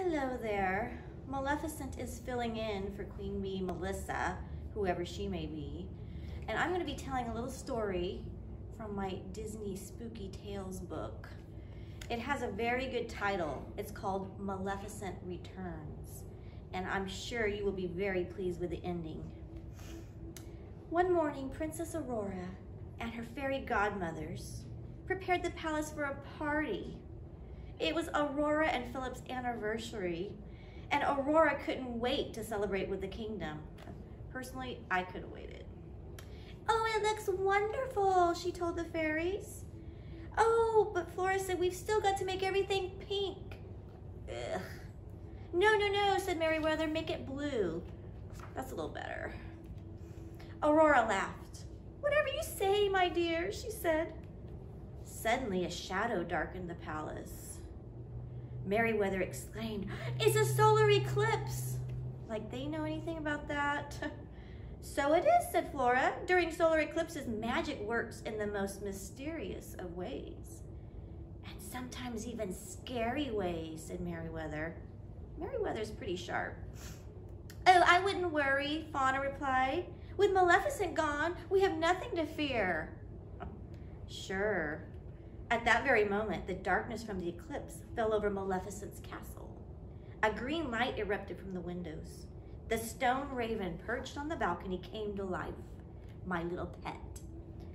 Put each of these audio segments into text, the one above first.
Hello there. Maleficent is filling in for Queen Bee Melissa, whoever she may be. And I'm going to be telling a little story from my Disney Spooky Tales book. It has a very good title. It's called Maleficent Returns. And I'm sure you will be very pleased with the ending. One morning, Princess Aurora and her fairy godmothers prepared the palace for a party. It was Aurora and Philip's anniversary, and Aurora couldn't wait to celebrate with the kingdom. Personally, I could have waited. Oh, it looks wonderful, she told the fairies. Oh, but Flora said we've still got to make everything pink. Ugh. No, no, no, said Merryweather, make it blue. That's a little better. Aurora laughed. Whatever you say, my dear, she said. Suddenly a shadow darkened the palace. Merryweather exclaimed, It's a solar eclipse! Like they know anything about that? so it is, said Flora. During solar eclipses, magic works in the most mysterious of ways. And sometimes even scary ways, said Merryweather. Merryweather's pretty sharp. Oh, I wouldn't worry, Fauna replied. With Maleficent gone, we have nothing to fear. Sure. At that very moment, the darkness from the eclipse fell over Maleficent's castle. A green light erupted from the windows. The stone raven perched on the balcony came to life. My little pet.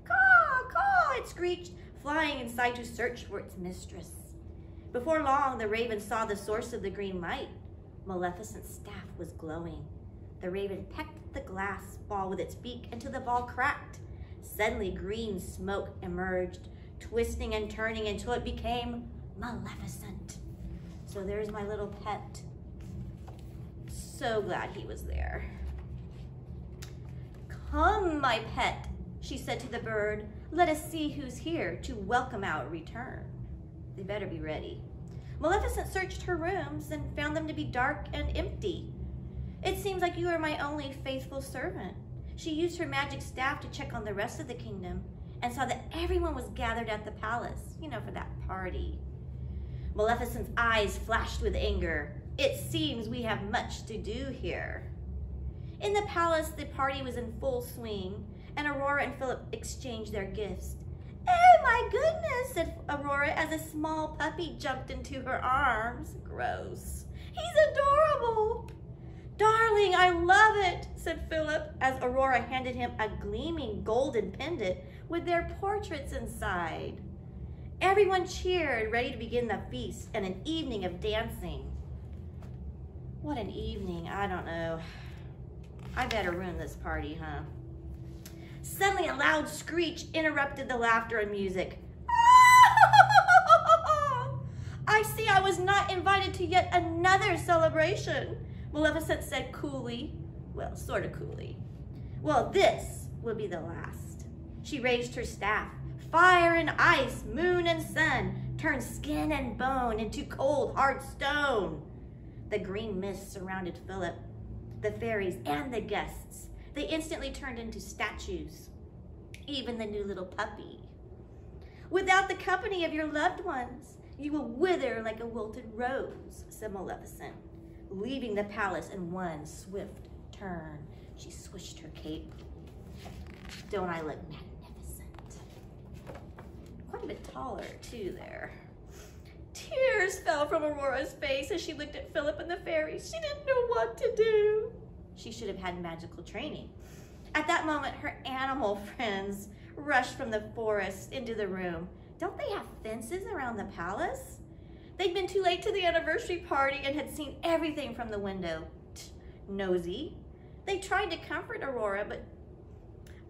Caw, caw, it screeched, flying inside to search for its mistress. Before long, the raven saw the source of the green light. Maleficent's staff was glowing. The raven pecked the glass ball with its beak until the ball cracked. Suddenly, green smoke emerged, twisting and turning until it became Maleficent. So there's my little pet. So glad he was there. Come, my pet, she said to the bird. Let us see who's here to welcome our return. They better be ready. Maleficent searched her rooms and found them to be dark and empty. It seems like you are my only faithful servant. She used her magic staff to check on the rest of the kingdom and saw that everyone was gathered at the palace, you know, for that party. Maleficent's eyes flashed with anger. It seems we have much to do here. In the palace, the party was in full swing, and Aurora and Philip exchanged their gifts. Oh my goodness, said Aurora as a small puppy jumped into her arms. Gross. He's adorable. Darling, I love it, said Philip as Aurora handed him a gleaming golden pendant with their portraits inside. Everyone cheered, ready to begin the feast and an evening of dancing. What an evening, I don't know. I better ruin this party, huh? Suddenly a loud screech interrupted the laughter and music. I see I was not invited to yet another celebration. Maleficent said coolly, well, sort of coolly. Well, this will be the last. She raised her staff. Fire and ice, moon and sun turned skin and bone into cold, hard stone. The green mist surrounded Philip, the fairies, and the guests. They instantly turned into statues, even the new little puppy. Without the company of your loved ones, you will wither like a wilted rose, said Maleficent leaving the palace in one swift turn. She swished her cape. Don't I look magnificent? Quite a bit taller too there. Tears fell from Aurora's face as she looked at Philip and the fairies. She didn't know what to do. She should have had magical training. At that moment, her animal friends rushed from the forest into the room. Don't they have fences around the palace? They'd been too late to the anniversary party and had seen everything from the window. Tch, Nosy. They tried to comfort Aurora, but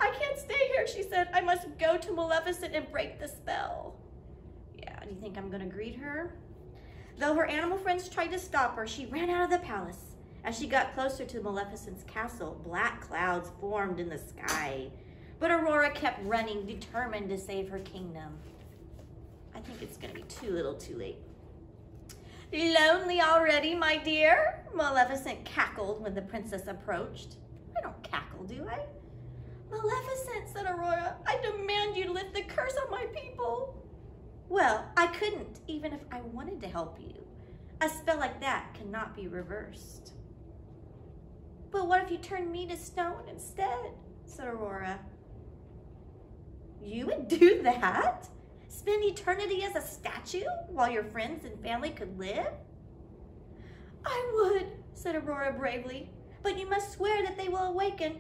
I can't stay here, she said. I must go to Maleficent and break the spell. Yeah, do you think I'm gonna greet her? Though her animal friends tried to stop her, she ran out of the palace. As she got closer to Maleficent's castle, black clouds formed in the sky. But Aurora kept running, determined to save her kingdom. I think it's gonna be too little too late. Lonely already, my dear? Maleficent cackled when the princess approached. I don't cackle, do I? Maleficent, said Aurora, I demand you lift the curse on my people. Well, I couldn't, even if I wanted to help you. A spell like that cannot be reversed. But what if you turned me to stone instead? said Aurora. You would do that? Spend eternity as a statue while your friends and family could live? I would, said Aurora bravely, but you must swear that they will awaken.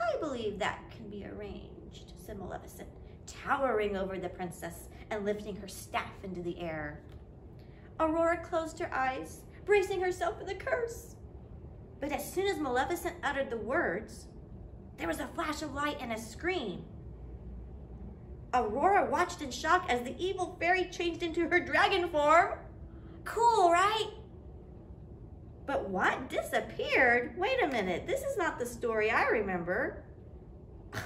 I believe that can be arranged, said Maleficent, towering over the princess and lifting her staff into the air. Aurora closed her eyes, bracing herself for the curse. But as soon as Maleficent uttered the words, there was a flash of light and a scream. Aurora watched in shock as the evil fairy changed into her dragon form. Cool, right? But what? Disappeared? Wait a minute. This is not the story I remember.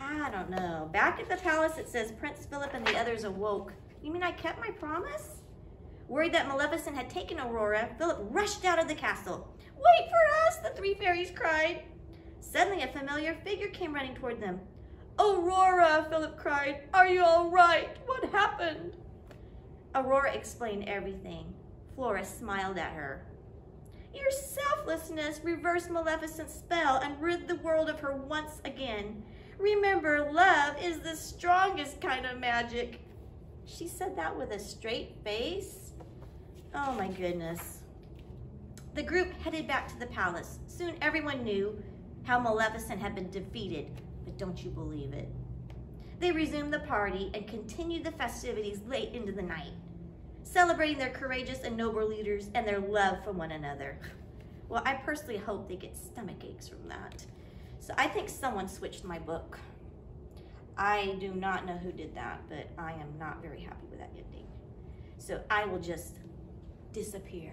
I don't know. Back at the palace, it says Prince Philip and the others awoke. You mean I kept my promise? Worried that Maleficent had taken Aurora, Philip rushed out of the castle. Wait for us, the three fairies cried. Suddenly, a familiar figure came running toward them. Aurora, Philip cried, are you all right? What happened? Aurora explained everything. Flora smiled at her. Your selflessness reversed Maleficent's spell and rid the world of her once again. Remember, love is the strongest kind of magic. She said that with a straight face. Oh my goodness. The group headed back to the palace. Soon everyone knew how Maleficent had been defeated, but don't you believe it? They resumed the party and continued the festivities late into the night, celebrating their courageous and noble leaders and their love for one another. Well, I personally hope they get stomach aches from that. So I think someone switched my book. I do not know who did that, but I am not very happy with that ending. So I will just disappear.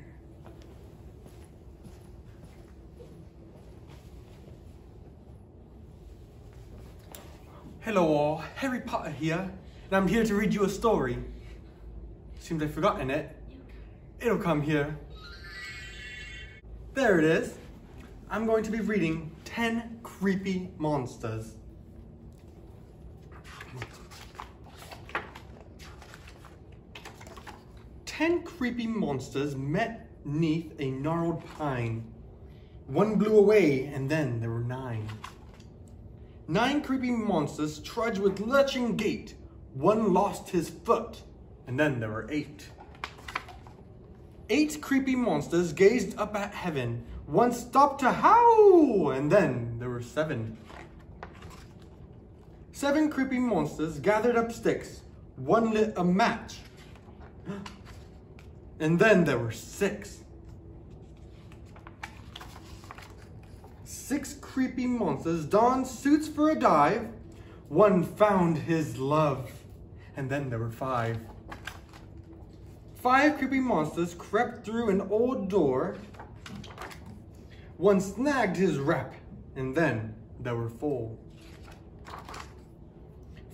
Hello all, Harry Potter here, and I'm here to read you a story. Seems I've forgotten it. It'll come here. There it is. I'm going to be reading 10 Creepy Monsters. Ten creepy monsters met neath a gnarled pine. One blew away, and then there were nine. Nine creepy monsters trudged with lurching gait. One lost his foot, and then there were eight. Eight creepy monsters gazed up at heaven. One stopped to howl, and then there were seven. Seven creepy monsters gathered up sticks. One lit a match. And then there were six. Six creepy monsters donned suits for a dive. One found his love. And then there were five. Five creepy monsters crept through an old door. One snagged his rep, and then there were four.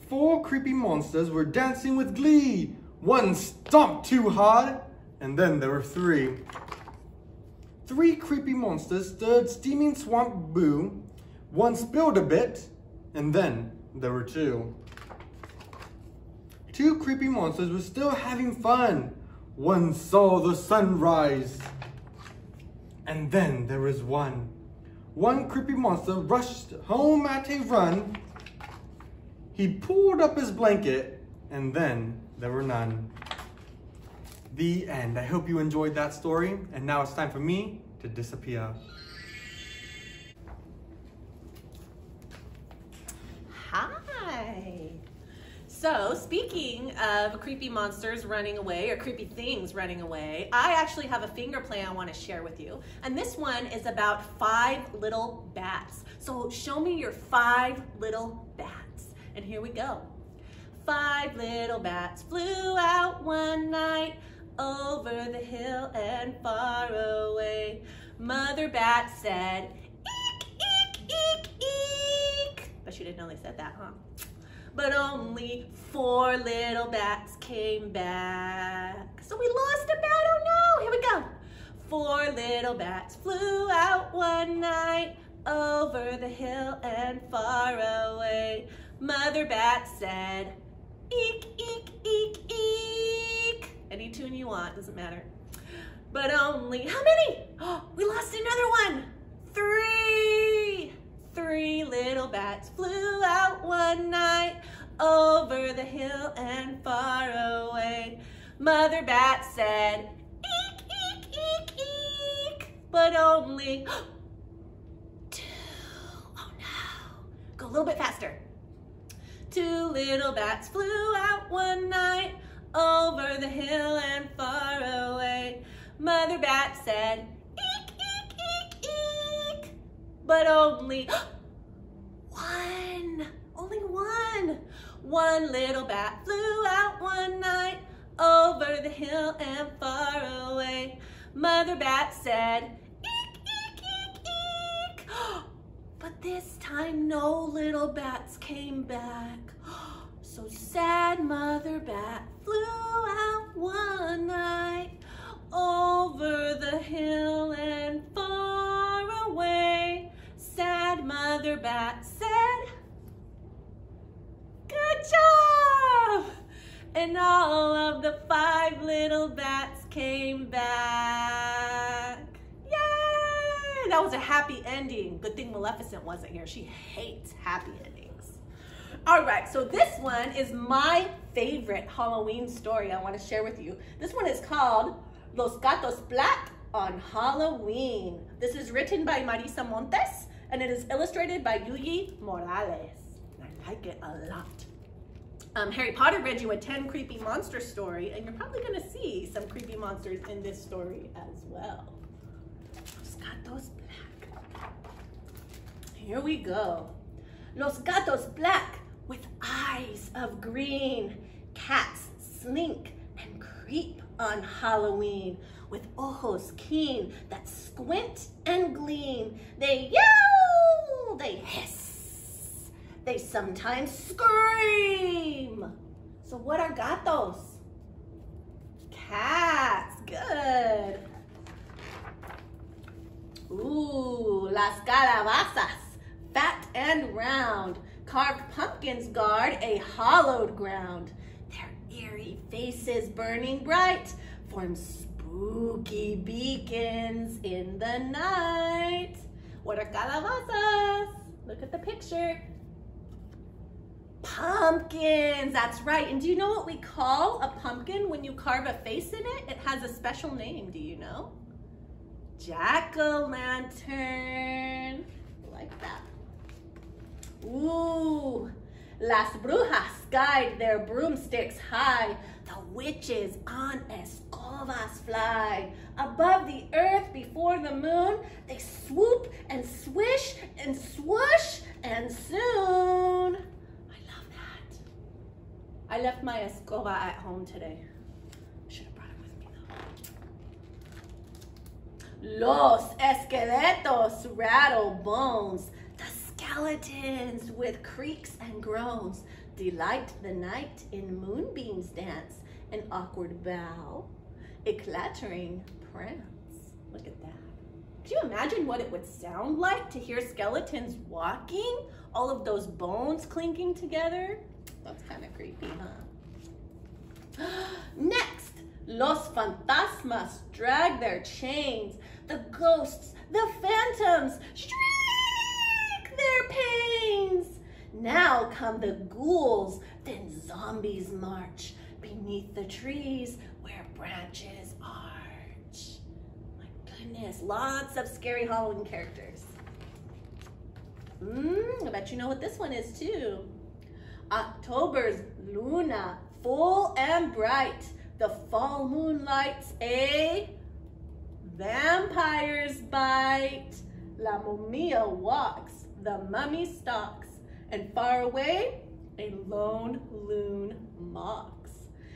Four creepy monsters were dancing with glee. One stomped too hard, and then there were three. Three creepy monsters stirred steaming swamp boo. One spilled a bit, and then there were two. Two creepy monsters were still having fun. One saw the sunrise. And then there was one. One creepy monster rushed home at a run. He pulled up his blanket, and then there were none. The end. I hope you enjoyed that story, and now it's time for me to disappear. So, speaking of creepy monsters running away or creepy things running away, I actually have a finger play I want to share with you. And this one is about five little bats. So, show me your five little bats. And here we go. Five little bats flew out one night over the hill and far away. Mother bat said, eek, eek, eek, eek. But she didn't know they said that, huh? But only four little bats came back. So we lost a bat, oh no, here we go. Four little bats flew out one night over the hill and far away. Mother bat said, eek, eek, eek, eek. Any tune you want, doesn't matter. But only, how many? Oh, we lost another one. Three. Three little bats flew out one night over the hill and far away. Mother bat said, eek, eek, eek, eek, but only two. Oh no. Go a little bit faster. Two little bats flew out one night over the hill and far away. Mother bat said, but only one, only one. One little bat flew out one night over the hill and far away. Mother bat said, eek, eek, eek, eek. But this time no little bats came back. So sad mother bat flew out one night over the hill and Sad mother bat said, Good job! And all of the five little bats came back. Yay! That was a happy ending. Good thing Maleficent wasn't here. She hates happy endings. All right, so this one is my favorite Halloween story I want to share with you. This one is called Los Gatos Black on Halloween. This is written by Marisa Montes and it is illustrated by Yuyi Morales. I like it a lot. Um, Harry Potter read you a 10 creepy monster story, and you're probably gonna see some creepy monsters in this story as well. Los Gatos Black. Here we go. Los Gatos Black with eyes of green. Cats slink and creep on Halloween with ojos keen that squint and gleam. They yell, they hiss, they sometimes scream. So what are gatos? Cats, good. Ooh, las calabazas, fat and round. Carved pumpkins guard a hollowed ground. Their eerie faces burning bright form spooky beacons in the night. What are calabazas? Look at the picture. Pumpkins, that's right. And do you know what we call a pumpkin when you carve a face in it? It has a special name, do you know? Jack-o'-lantern, like that. Ooh, las brujas guide their broomsticks high. The witches on escobas fly. Above the earth before the moon, they swoop and swish and swoosh and soon. I love that. I left my escoba at home today. Should have brought it with me though. Los esqueletos rattle bones. Skeletons with creaks and groans delight the night in moonbeams dance, an awkward bow, a clattering prance. Look at that. Could you imagine what it would sound like to hear skeletons walking? All of those bones clinking together? That's kind of creepy, huh? Next, Los Fantasmas drag their chains. The ghosts, the phantoms, their pains. The ghouls, then zombies march beneath the trees where branches arch. My goodness, lots of scary Halloween characters. Mmm, I bet you know what this one is too. October's Luna, full and bright. The fall moon lights a vampires bite. La Mumia walks, the mummy stalks, and far away, a lone loon mocks.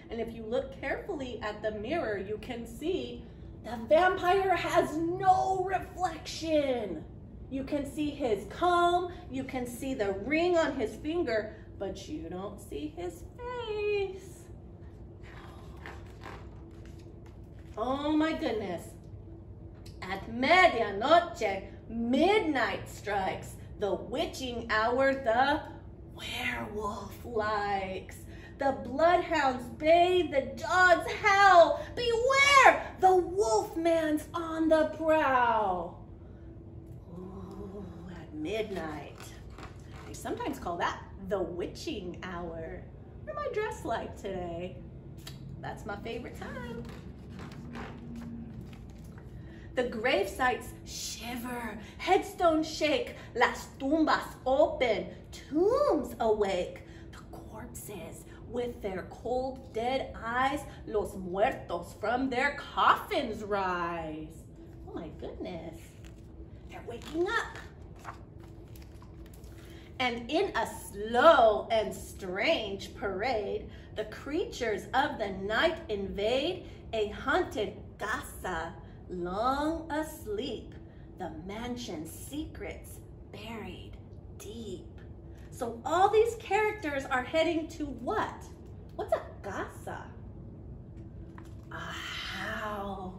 And if you look carefully at the mirror, you can see the vampire has no reflection. You can see his comb, you can see the ring on his finger, but you don't see his face. Oh my goodness. At medianoche, midnight strikes, the witching hour the werewolf likes. The bloodhounds bay, the dogs howl, Beware! The wolfman's on the prowl. Ooh, at midnight. They sometimes call that the witching hour. What am I dressed like today? That's my favorite time. The grave sites shiver, headstones shake, las tumbas open, tombs awake. The corpses with their cold, dead eyes, los muertos from their coffins rise. Oh my goodness, they're waking up. And in a slow and strange parade, the creatures of the night invade a haunted casa long asleep, the mansion's secrets buried deep. So all these characters are heading to what? What's a casa? A house.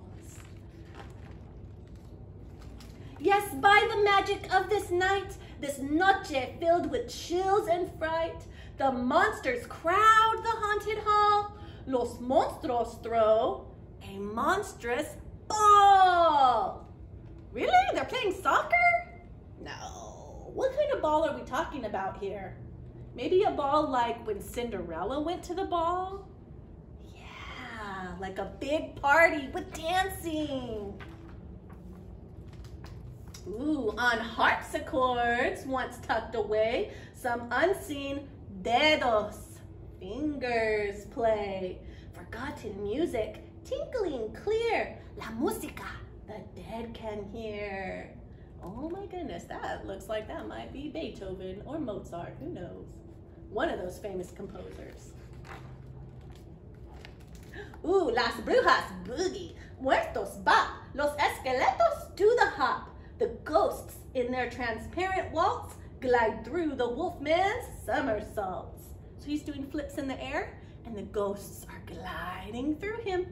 Yes, by the magic of this night, this noche filled with chills and fright, the monsters crowd the haunted hall. Los monstruos throw a monstrous ball. Really? They're playing soccer? No. What kind of ball are we talking about here? Maybe a ball like when Cinderella went to the ball? Yeah, like a big party with dancing. Ooh, on harpsichords, once tucked away, some unseen dedos, fingers play. Forgotten music, tinkling clear, la música, the dead can hear. Oh my goodness, that looks like that might be Beethoven or Mozart, who knows? One of those famous composers. Ooh, las brujas boogie, muertos bop, los esqueletos do the hop. The ghosts in their transparent waltz glide through the wolfman's somersaults. So he's doing flips in the air and the ghosts are gliding through him.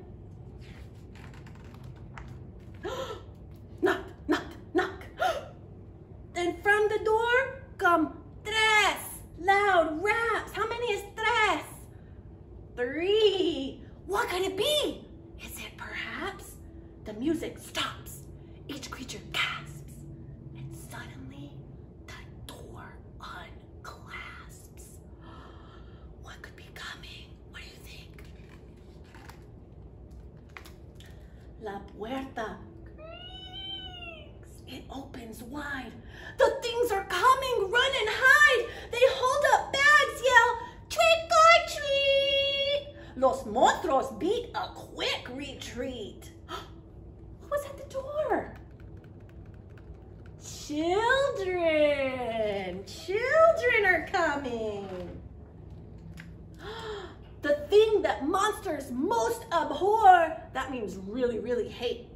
knock, knock, knock. then from the door come tres, loud raps. How many is tres? Three. What could it be? Is it perhaps? The music stops. Each creature gasps. And suddenly, the door unclasps. What could be coming? What do you think? La puerta creaks. It opens wide. The things are coming. Run and hide. They hold up bags, yell, trick or treat. Los monstruos beat a quick retreat. What was at the door? Children. Children are coming. The thing that monsters most abhor, that means really, really hate,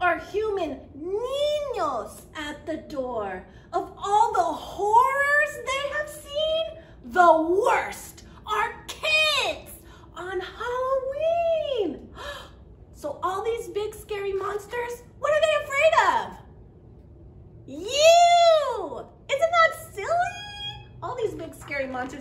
are human niños at the door. Of all the horrors they have seen, the worst are kids on Halloween. So all these big scary monsters, what are they afraid of? You! Isn't that silly? All these big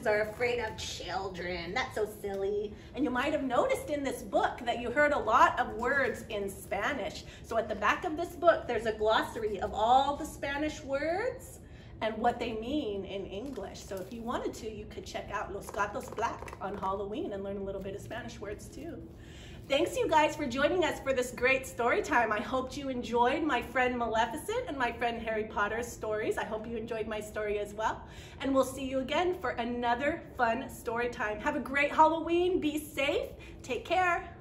are afraid of children. That's so silly. And you might have noticed in this book that you heard a lot of words in Spanish. So at the back of this book, there's a glossary of all the Spanish words and what they mean in English. So if you wanted to, you could check out Los Gatos Black on Halloween and learn a little bit of Spanish words too. Thanks you guys for joining us for this great story time. I hope you enjoyed my friend Maleficent and my friend Harry Potter's stories. I hope you enjoyed my story as well. And we'll see you again for another fun story time. Have a great Halloween. Be safe. Take care.